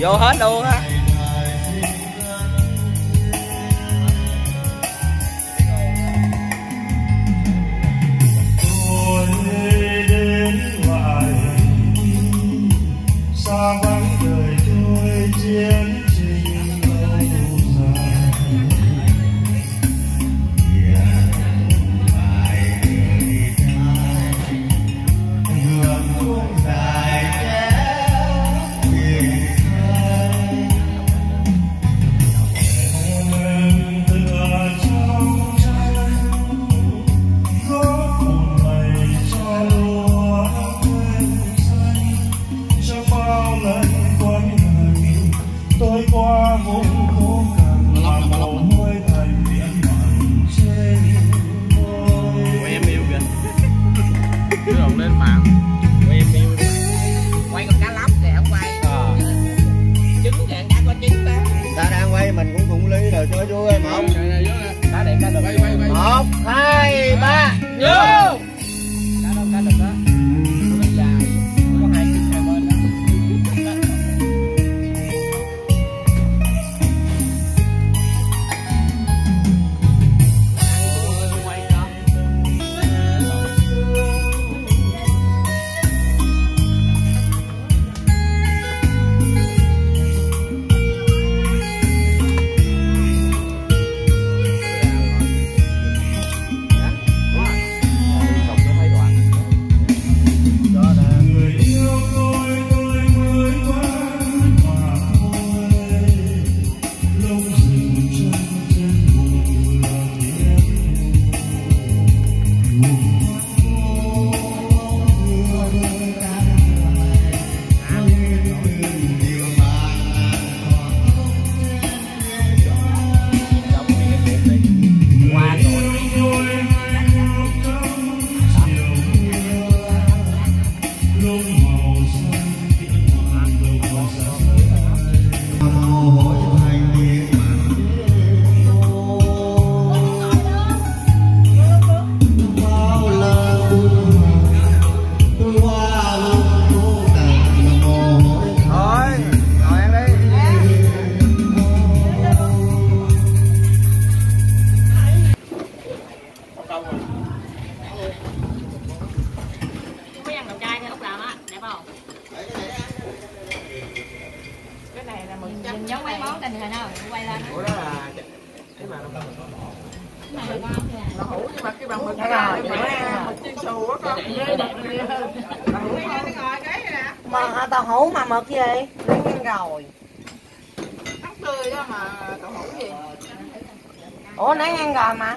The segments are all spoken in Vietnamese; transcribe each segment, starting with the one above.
vô hết luôn á. Yeah. mình mình mấy món tình hình nào quay lên. Ủa đó là cái mà nó hủ nhưng mà cái bằng mực là mực chiên xù á con. Mà hủ mà mực gì? Đang ăn rồi tóc tươi đó mà tàu hủ gì? Ủa nãy ăn rồi mà.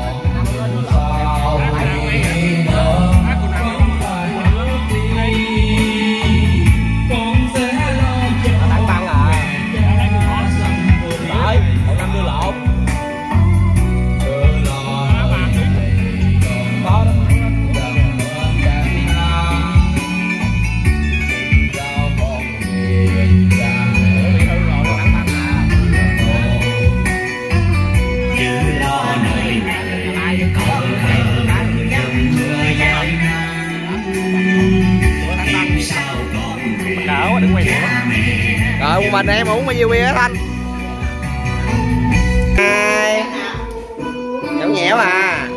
đỡ đừng quay nữa rồi một mình em uống bao nhiêu bia hết anh hai. Nhậu nhẽo à